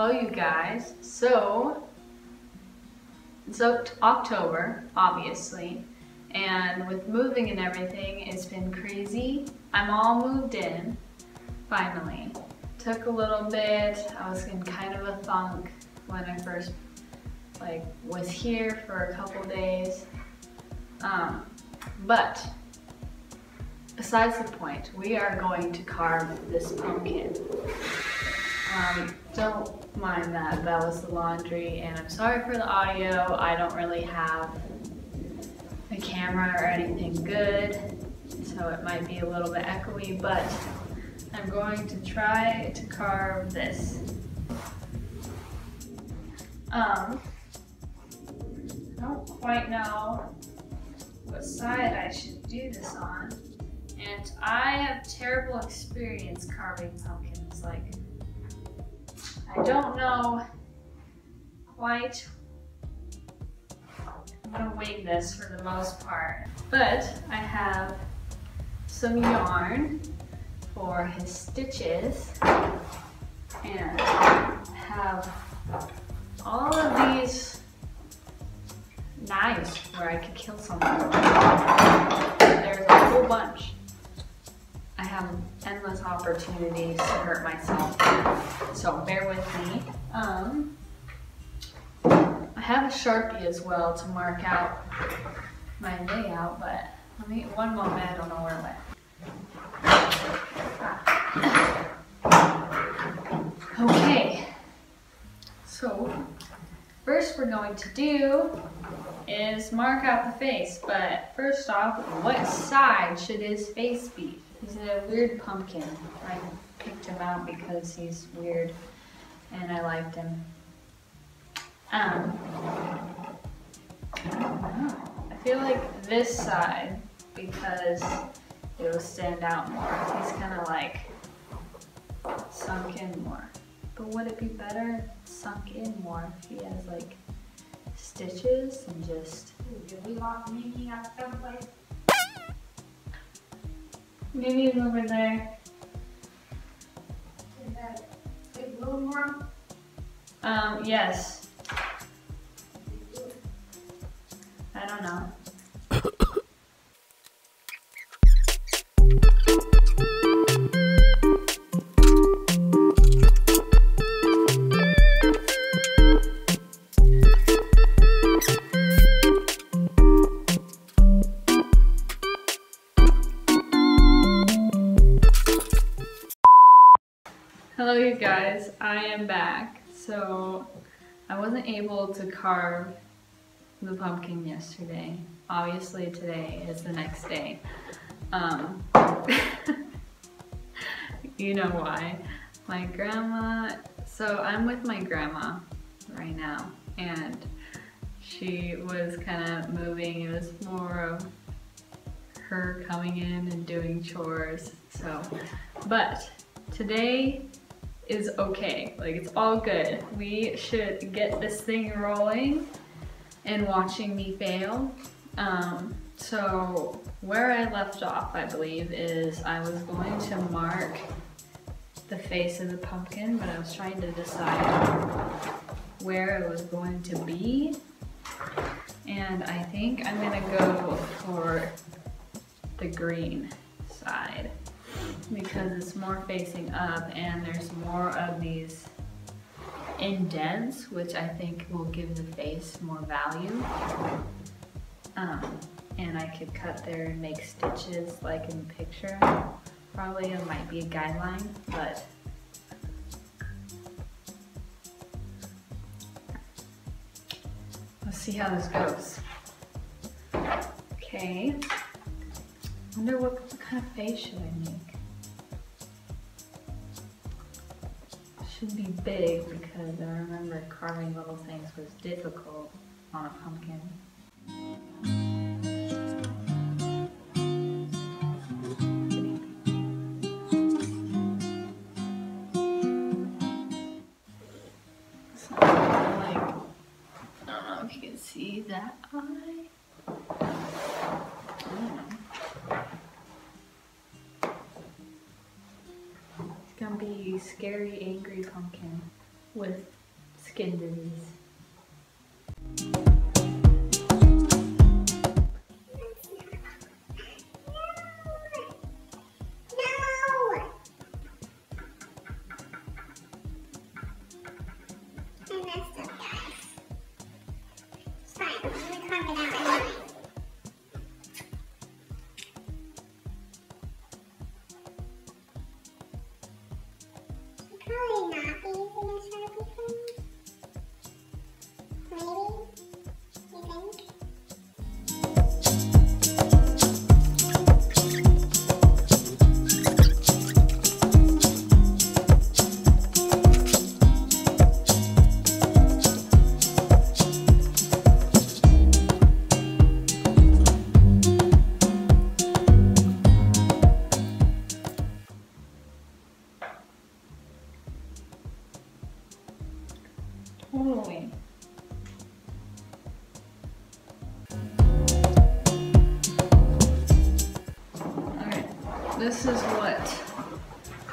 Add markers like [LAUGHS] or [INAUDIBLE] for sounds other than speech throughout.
Hello you guys. So, it's October, obviously, and with moving and everything, it's been crazy. I'm all moved in, finally. Took a little bit, I was in kind of a funk when I first like was here for a couple days. Um, but besides the point, we are going to carve this pumpkin. Um, don't mind that, that was the laundry, and I'm sorry for the audio. I don't really have a camera or anything good, so it might be a little bit echoey, but I'm going to try to carve this. Um, I don't quite know what side I should do this on, and I have terrible experience carving pumpkins, like I don't know quite. I'm gonna wing this for the most part. But I have some yarn for his stitches and have all of these knives where I could kill someone. There's a whole bunch. I have endless opportunities to hurt myself. So bear with me. Um, I have a Sharpie as well to mark out my layout, but let me, one moment, I don't know where it went. [COUGHS] Okay, so first we're going to do is mark out the face, but first off, what side should his face be? He's a weird pumpkin. I picked him out because he's weird and I liked him. Um, I feel like this side because it will stand out more. He's kind of like sunk in more. But would it be better sunk in more if he has like stitches and just... Maybe over there. In that big room room? Um, yes. I don't know. So I wasn't able to carve the pumpkin yesterday. Obviously today is the next day. Um, [LAUGHS] you know why. My grandma, so I'm with my grandma right now and she was kind of moving. It was more of her coming in and doing chores. So, but today is okay. Like it's all good. We should get this thing rolling and watching me fail. Um, so where I left off, I believe, is I was going to mark the face of the pumpkin, but I was trying to decide where it was going to be. And I think I'm gonna go for the green side because it's more facing up and there's more of these indents, which I think will give the face more value. Um, and I could cut there and make stitches like in the picture. Probably it might be a guideline, but let's see how this goes. Okay. wonder what kind of face should I make? Should be big because I remember carving little things was difficult on a pumpkin. Scary, angry pumpkin. with skin disease. This is what.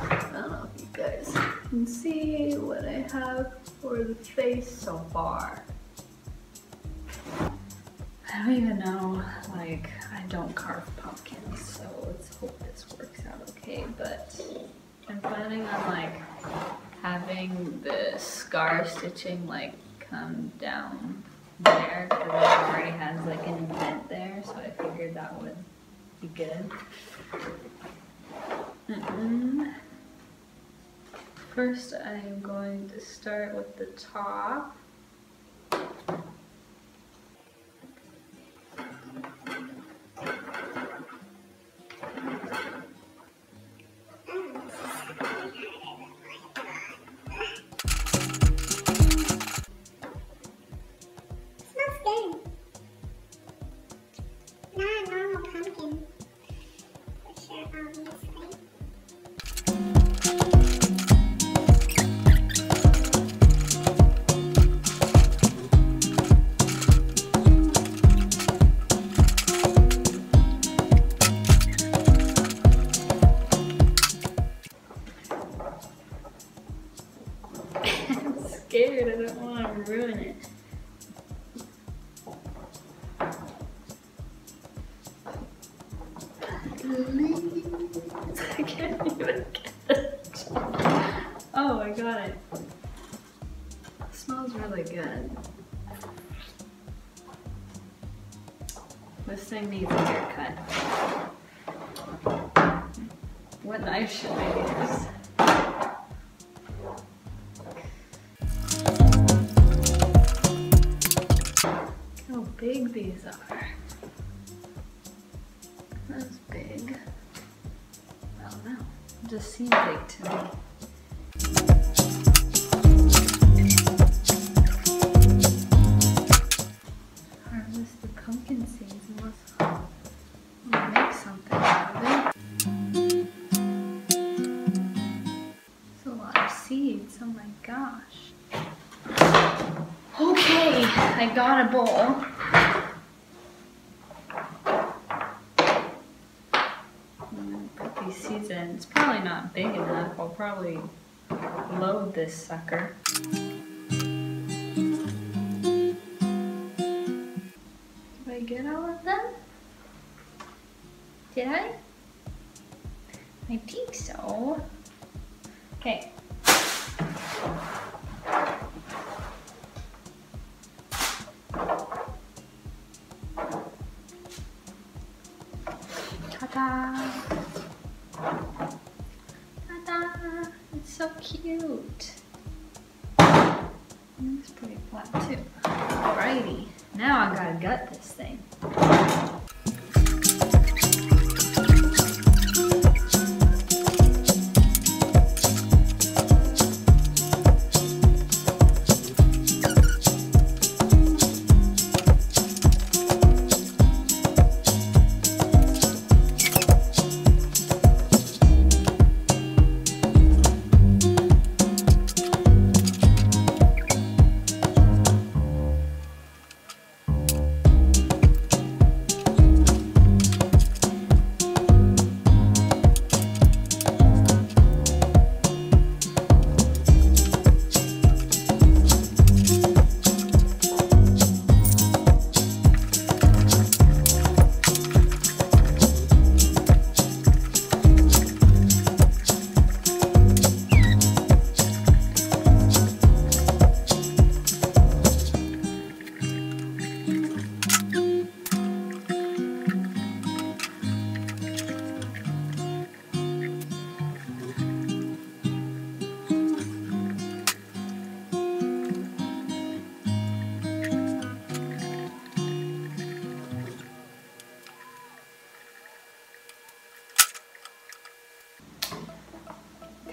I don't know if you guys can see what I have for the face so far. I don't even know, like, I don't carve pumpkins, so let's hope this works out okay, but I'm planning on like having the scar stitching like come down there because it already has like an indent there, so I figured that would be good. Mm-mm. First, I'm going to start with the top. This thing needs a haircut. What knife should I use? how big these are. That's big. I don't know. It just seem big to me. Something out of it. It's a lot of seeds. Oh my gosh. Okay, I got a bowl. Put these seeds in. It's probably not big enough. I'll probably load this sucker. Did I? I think so. Okay.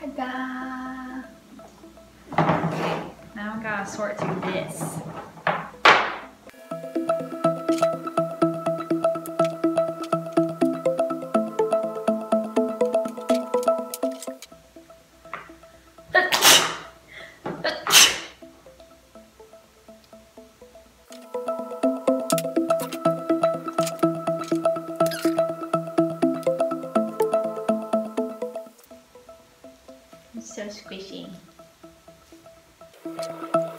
Ta-da! Okay, now I gotta sort through this. All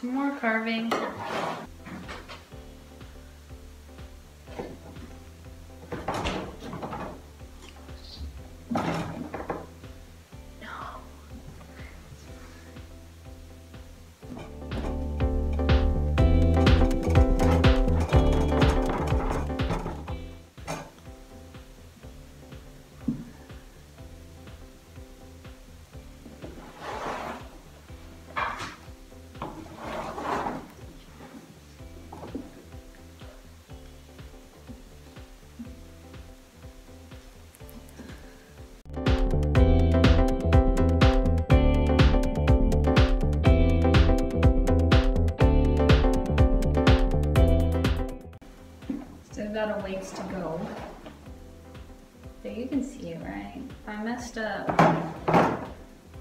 To more carving. To go. But you can see it, right? I messed up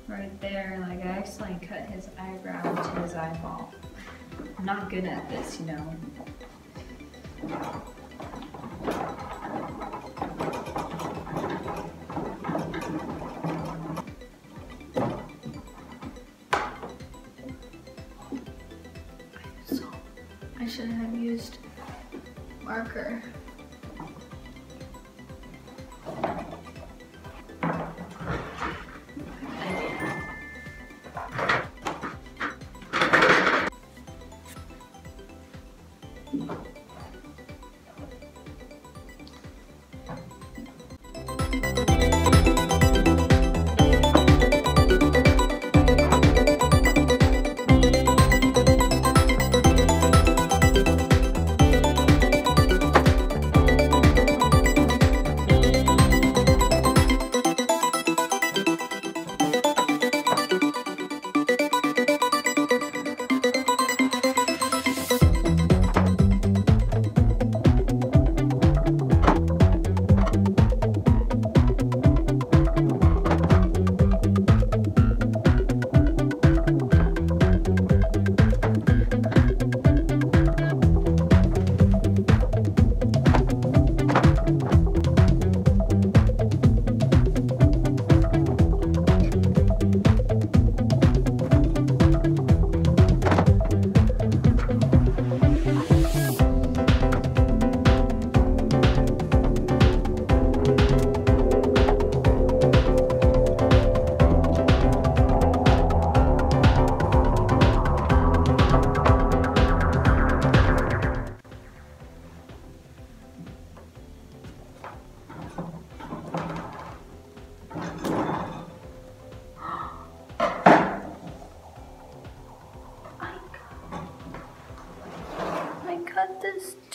right there. Like I accidentally cut his eyebrow to his eyeball. I'm not good at this, you know. So I should have used marker. Cut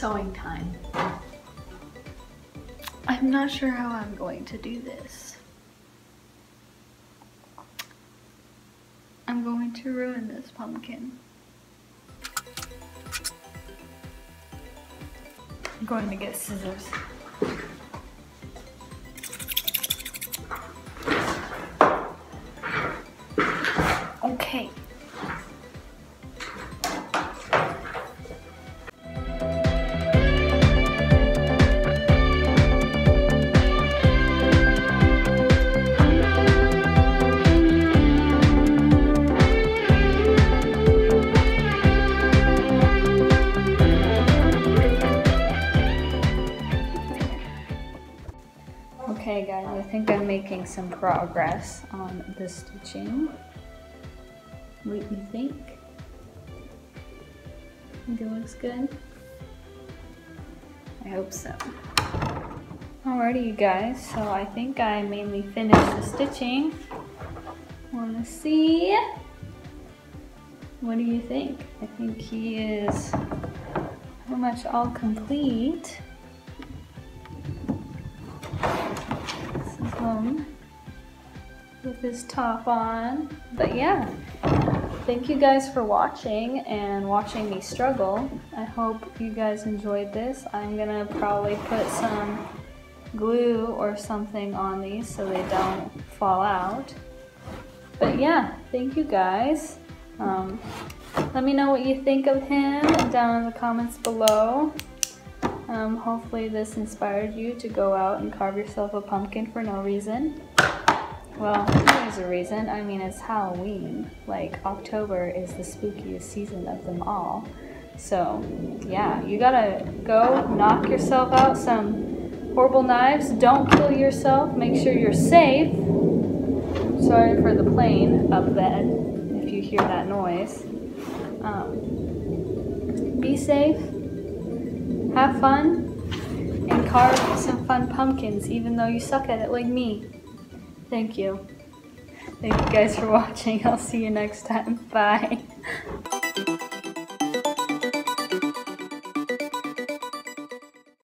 sewing time. I'm not sure how I'm going to do this. I'm going to ruin this pumpkin. I'm going to get scissors. Okay guys, I think I'm making some progress on the stitching. What do you think? Think it looks good? I hope so. Alrighty you guys, so I think I mainly finished the stitching. Wanna see? What do you think? I think he is pretty much all complete. Home with his top on. But yeah, thank you guys for watching and watching me struggle. I hope you guys enjoyed this. I'm gonna probably put some glue or something on these so they don't fall out. But yeah, thank you guys. Um, let me know what you think of him down in the comments below. Um, hopefully this inspired you to go out and carve yourself a pumpkin for no reason. Well, there's a reason. I mean, it's Halloween. Like, October is the spookiest season of them all. So, yeah, you gotta go knock yourself out some horrible knives. Don't kill yourself. Make sure you're safe. Sorry for the plane up then, if you hear that noise. Um, be safe have fun and carve some fun pumpkins even though you suck at it like me. Thank you. Thank you guys for [LAUGHS] watching. I'll see you next time. [LAUGHS] Bye.